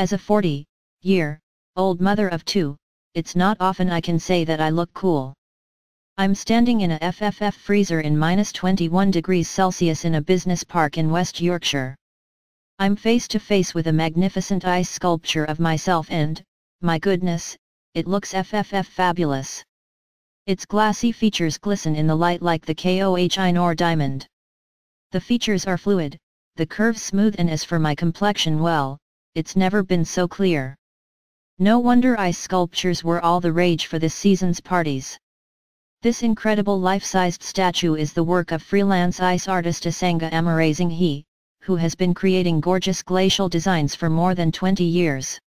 As a 40 year old mother of two, it's not often I can say that I look cool. I'm standing in a FFF freezer in minus 21 degrees Celsius in a business park in West Yorkshire. I'm face to face with a magnificent ice sculpture of myself and, my goodness, it looks FFF fabulous. Its glassy features glisten in the light like the Koh-i-Noor diamond. The features are fluid, the curves smooth and as for my complexion well, it's never been so clear. No wonder ice sculptures were all the rage for this season's parties. This incredible life-sized statue is the work of freelance ice artist Asanga Amerasinghe, who has been creating gorgeous glacial designs for more than 20 years.